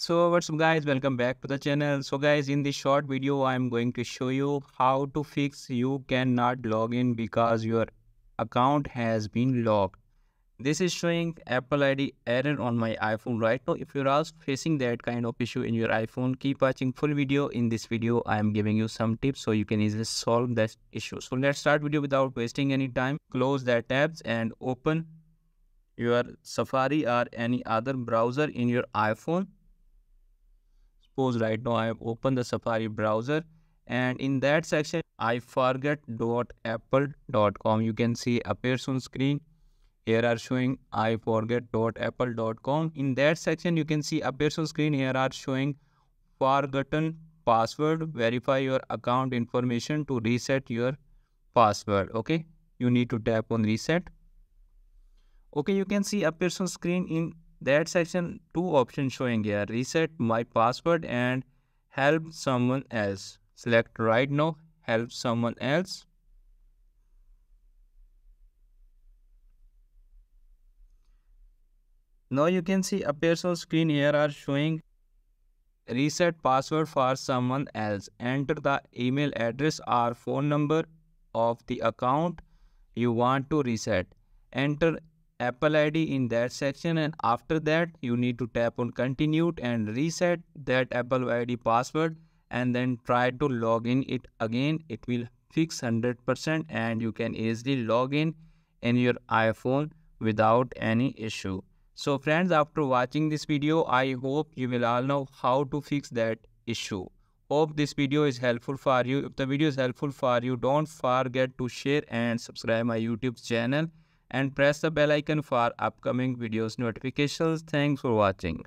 so what's up guys? Welcome back to the channel. So guys in this short video i'm going to show you how to fix you cannot log in because your account has been locked. This is showing apple id error on my iphone right now. If you're also facing that kind of issue in your iphone keep watching full video. In this video i am giving you some tips so you can easily solve that issue. So let's start video without wasting any time. Close that tabs and open your safari or any other browser in your iphone suppose right now I have opened the Safari browser and in that section I forget.apple.com you can see appears on screen. Here are showing I forget.apple.com in that section you can see appears on screen. Here are showing forgotten password. Verify your account information to reset your password. Okay? You need to tap on reset. Okay you can see appears on screen in that section two options showing here. Reset my password and help someone else. Select right now help someone else. Now you can see appears on screen. Here are showing reset password for someone else. Enter the email address or phone number of the account you want to reset. Enter Apple ID in that section and after that you need to tap on continued and reset that Apple ID password and then try to log in it again it will fix 100% and you can easily log in in your iPhone without any issue. So friends after watching this video I hope you will all know how to fix that issue. Hope this video is helpful for you. If the video is helpful for you don't forget to share and subscribe my YouTube channel and press the bell icon for upcoming videos notifications. Thanks for watching.